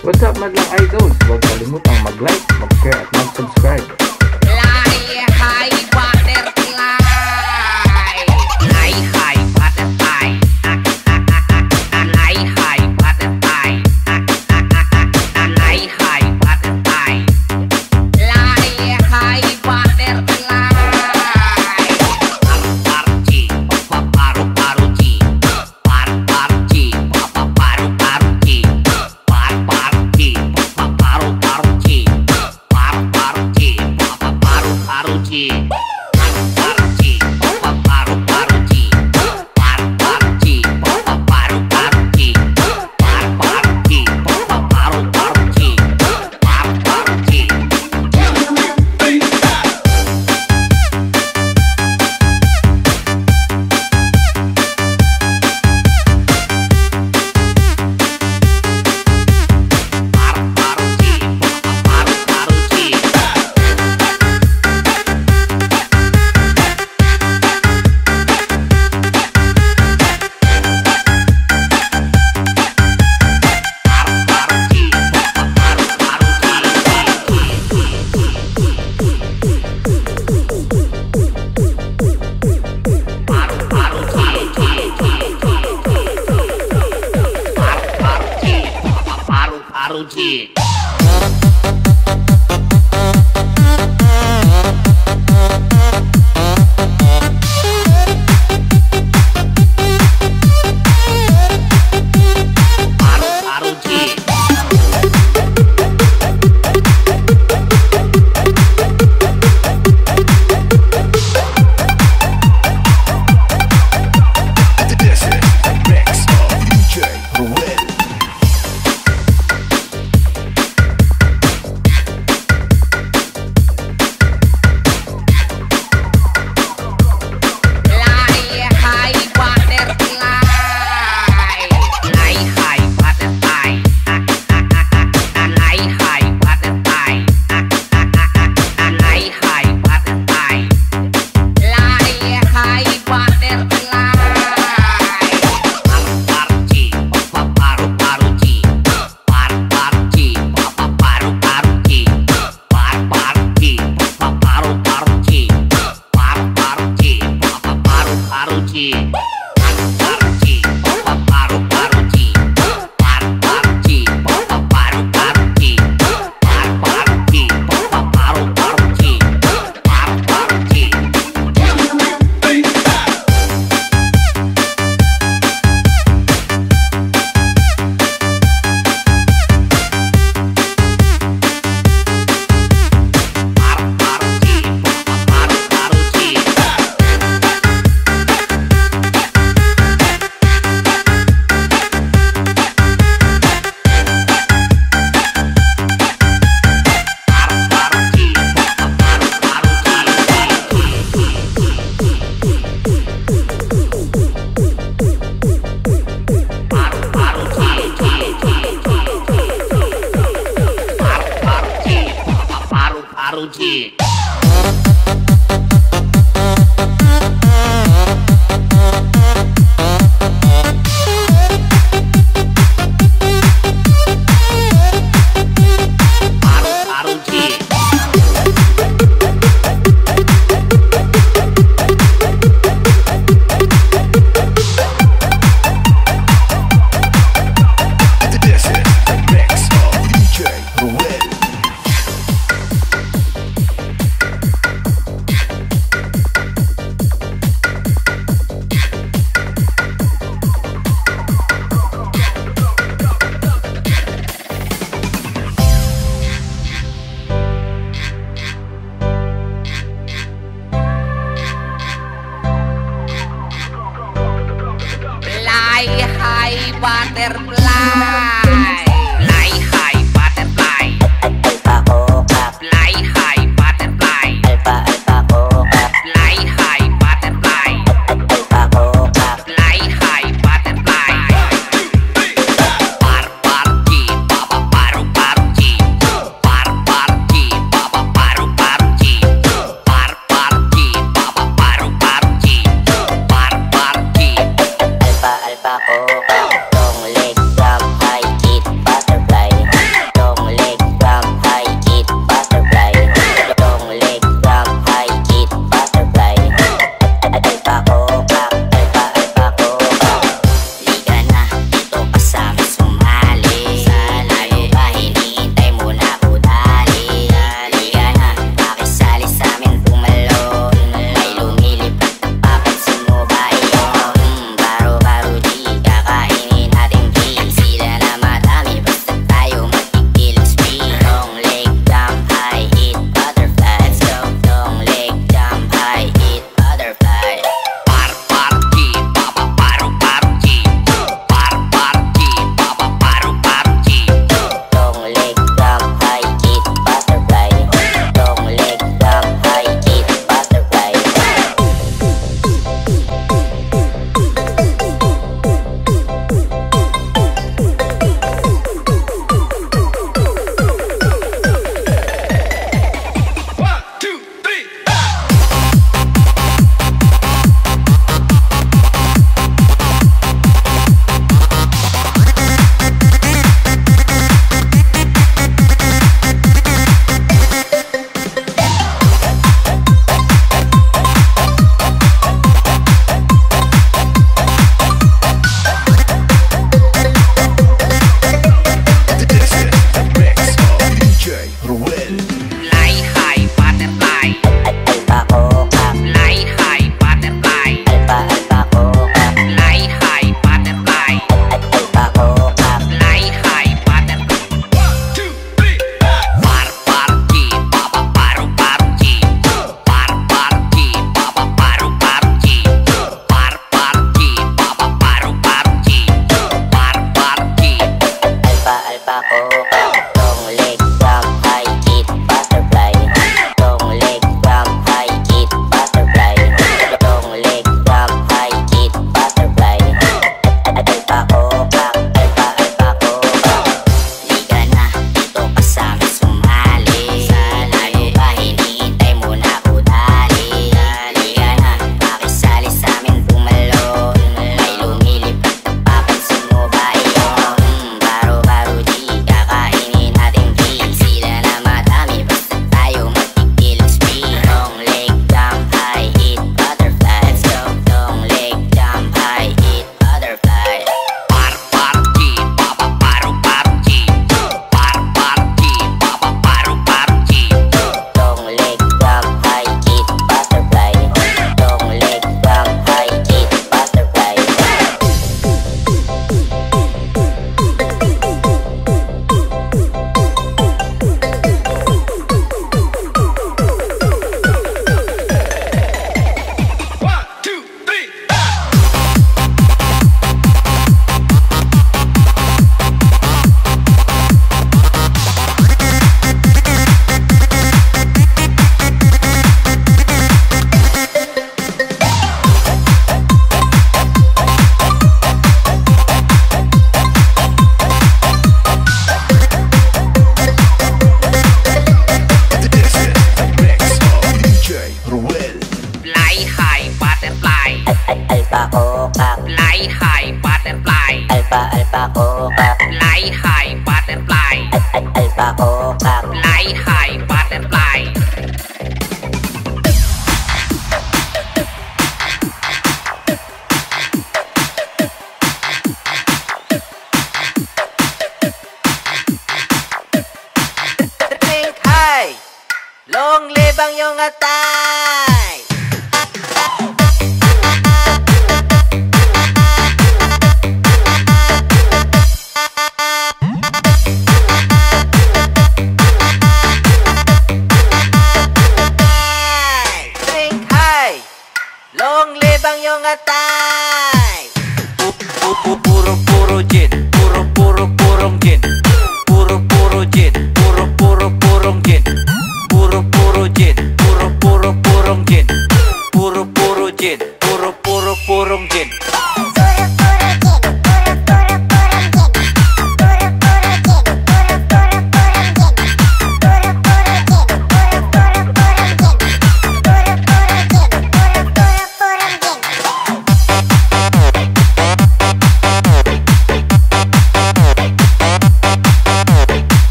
What's up madlang idol? Huwag kalimutang mag-like, mag-share at mag-subscribe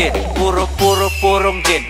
again Puro puro purong gin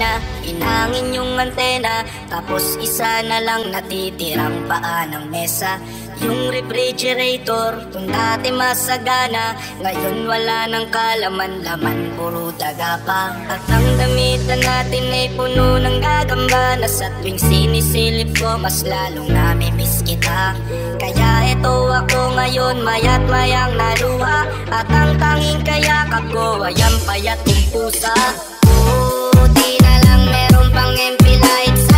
makina Inangin yung antena Tapos isa na lang natitirang paa ng mesa. Yung refrigerator Kung dati masagana Ngayon wala ng kalaman-laman Puro daga pa. At ang damitan natin ay puno ng gagamba Na sa tuwing sinisilip ko Mas lalong namimiss kita Kaya ito ako ngayon Mayat mayang naluha At ang tanging kayakap ko Ay ang payat kong pusa bangin pilahit sa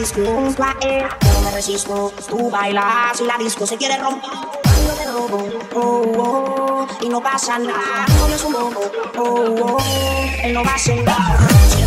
disco. Es Pero me resisto, tú bailas y la disco se quiere romper. Yo te robo, oh, oh, y no pasa nada. No es un bobo, oh, oh, él no va a sentar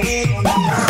Bye.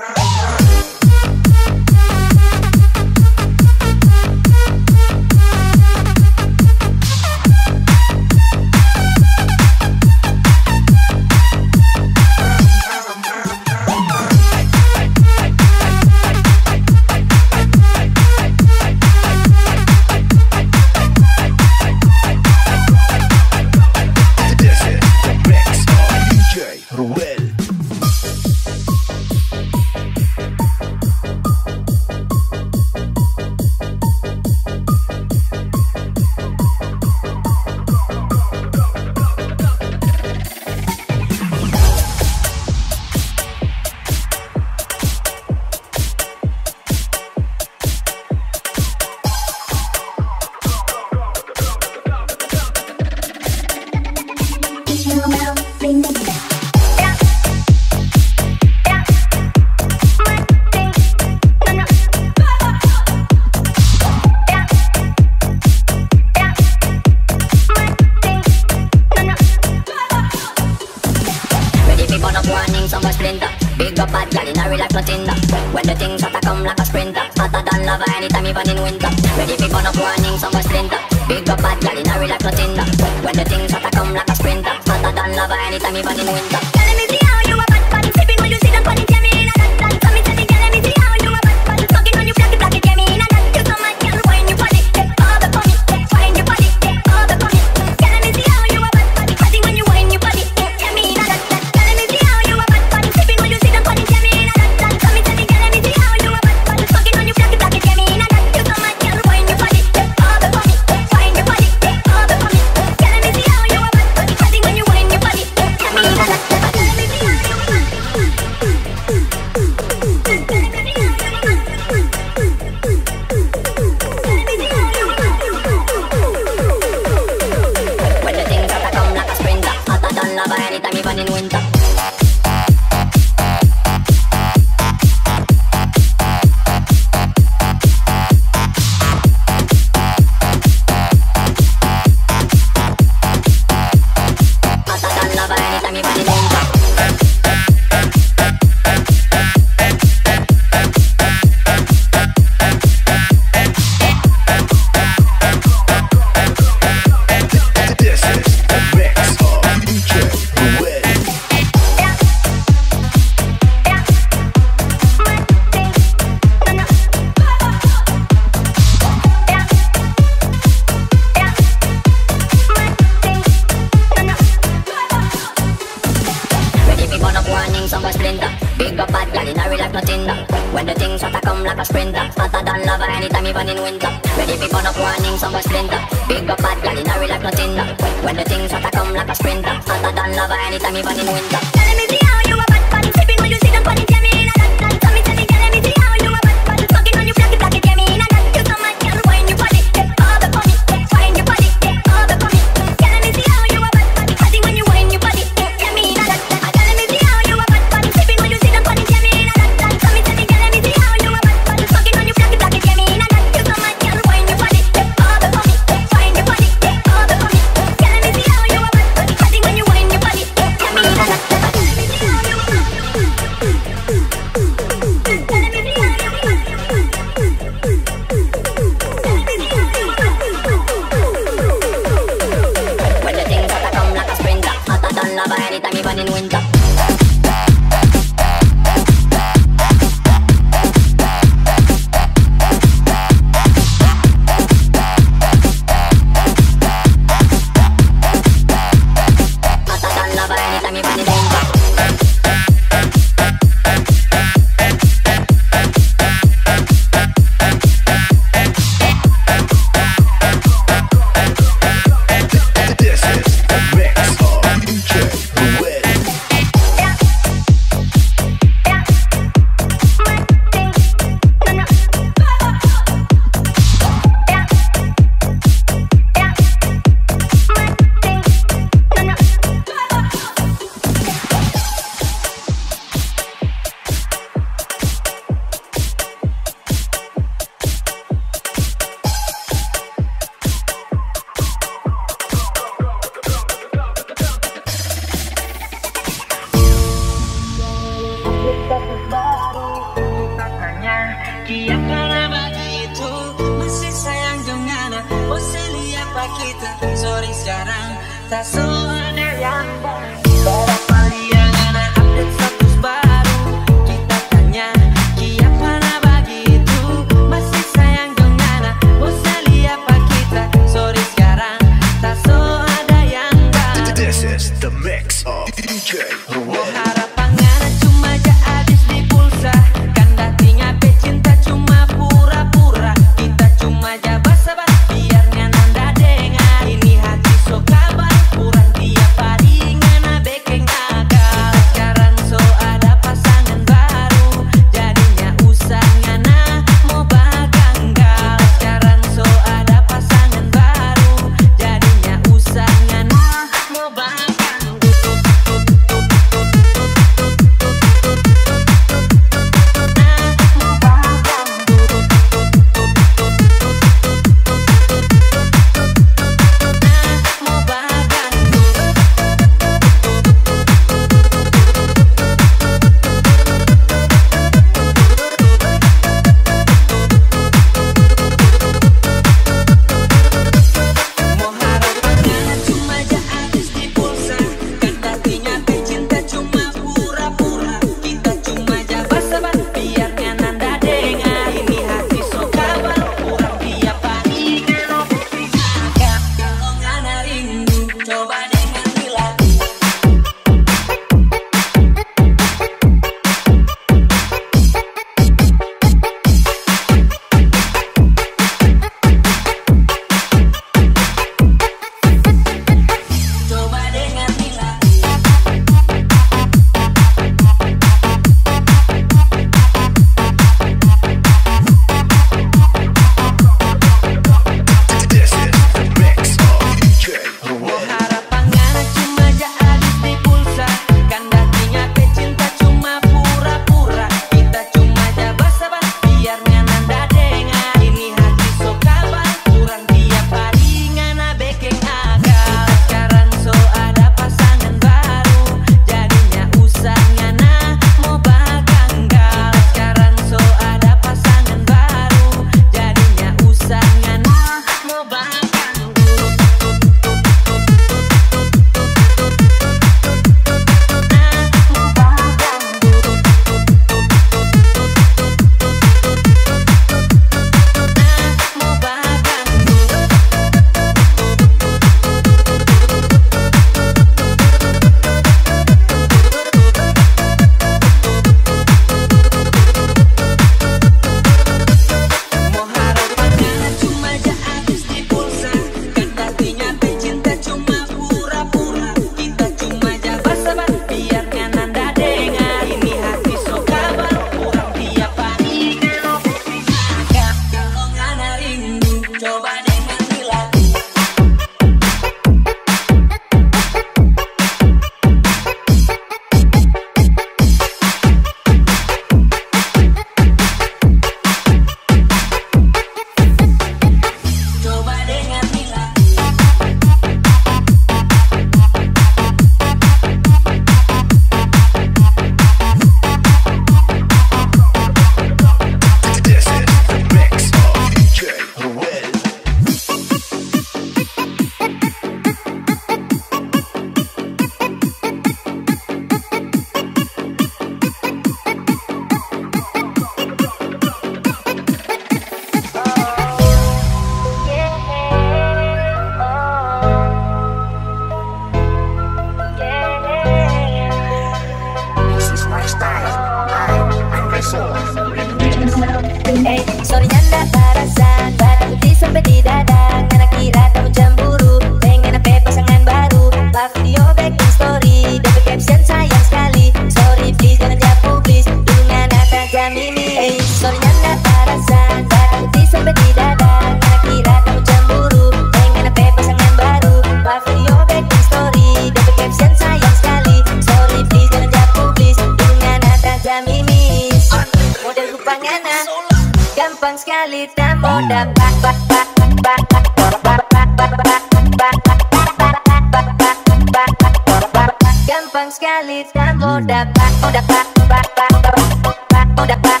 Gampang sekali dan lo dapat, lo dapat, dapat, dapat, dapat,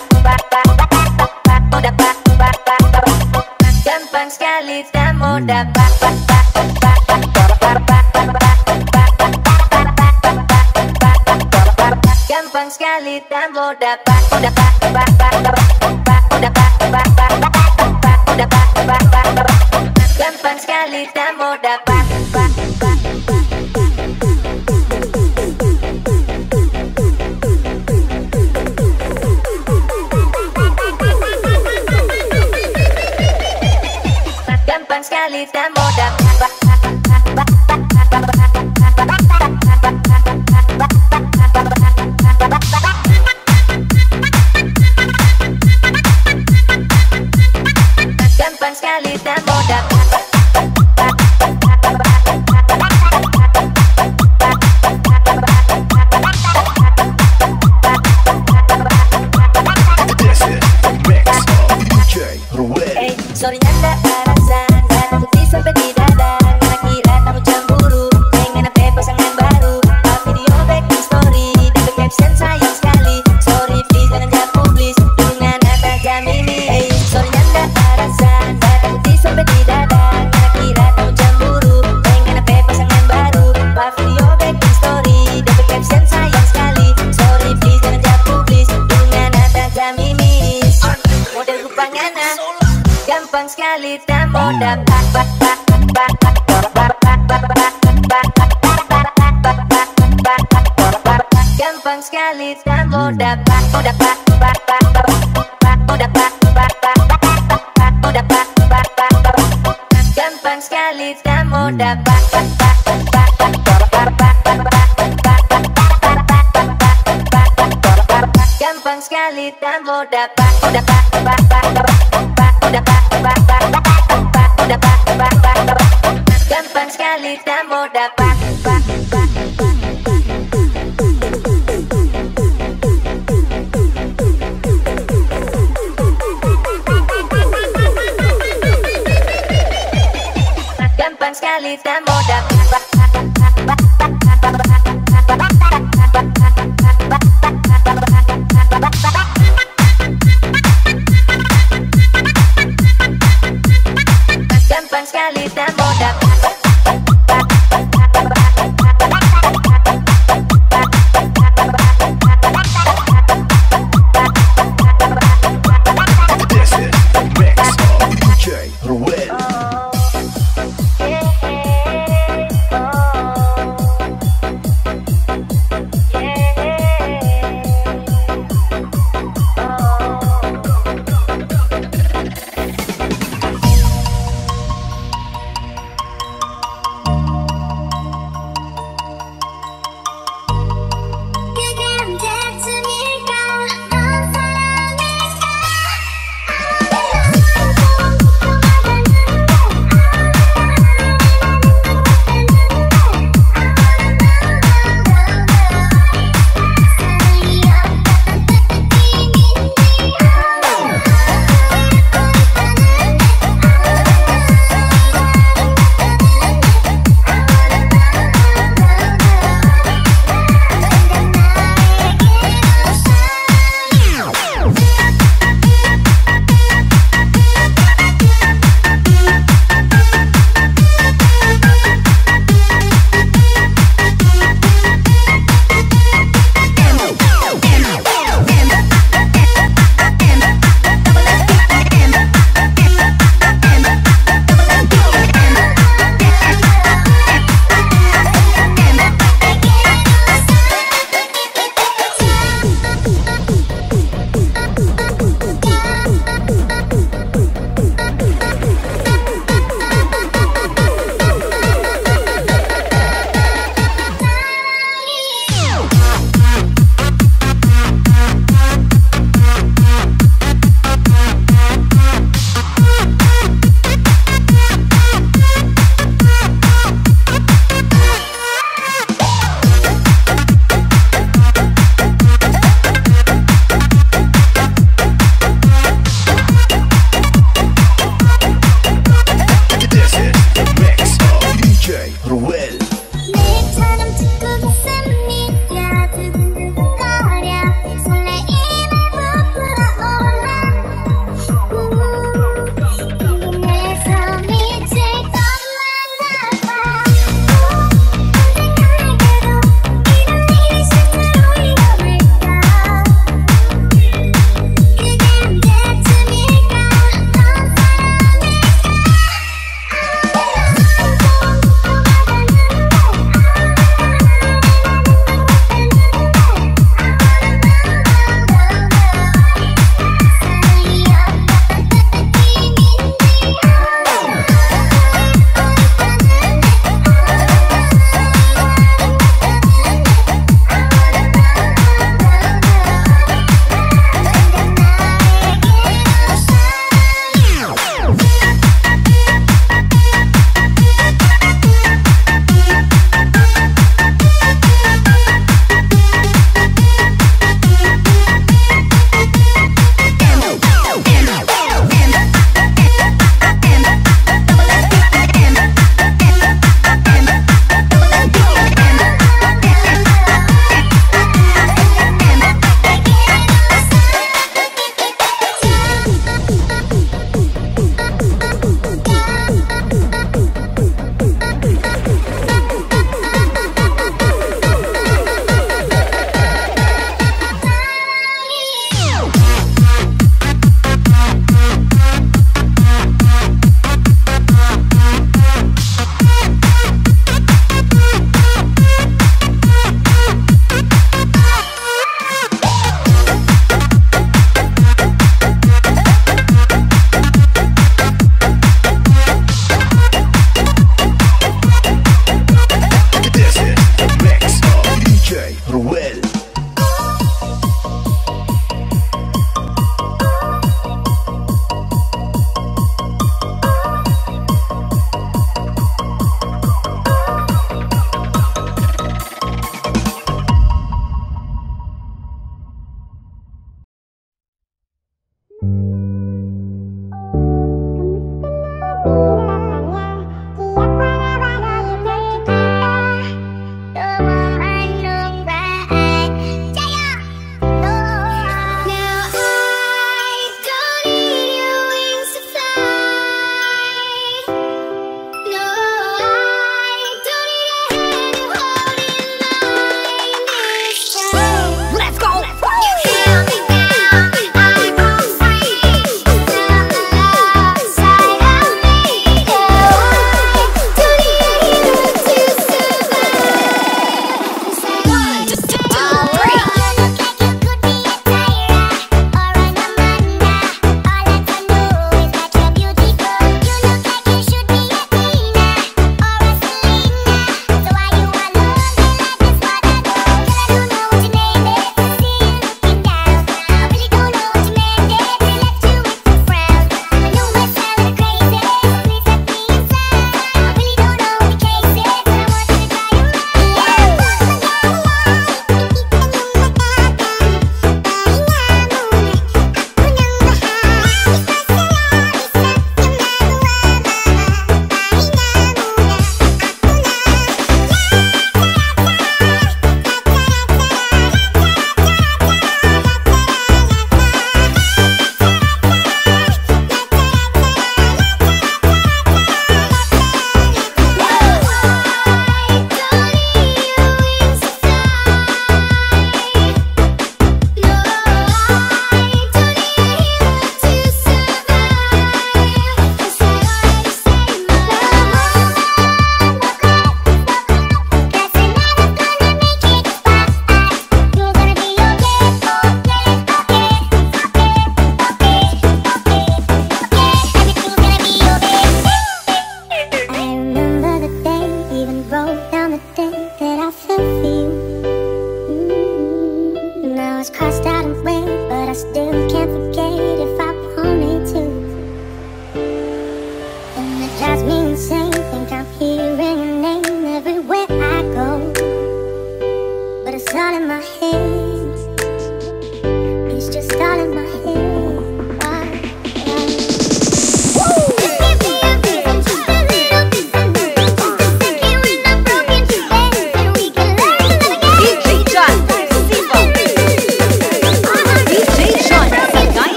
dapat, dapat, Gampang sekali dapat, mau dapat, Gampang sekali dan dapat, dapat.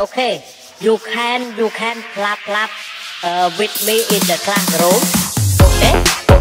okay. You can, you can clap, clap uh, with me in the classroom. Okay?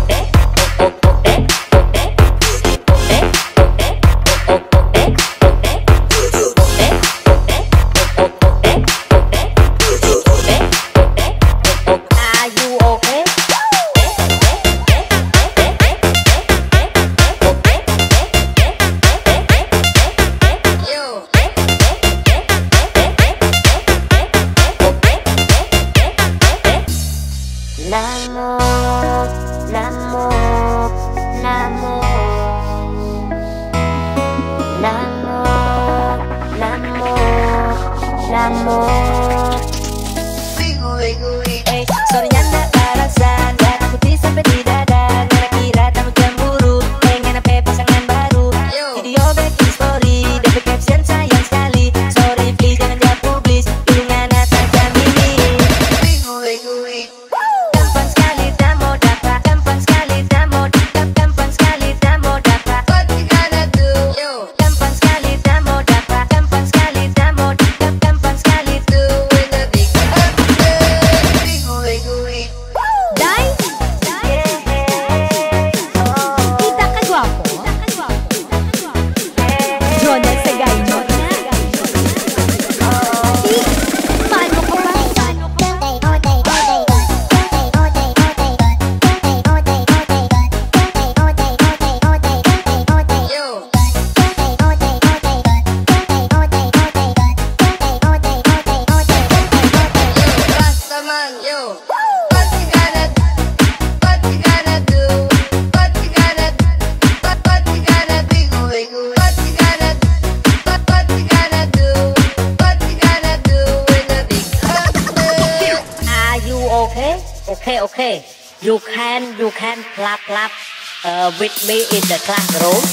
with me in the classroom?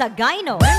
sa gyno.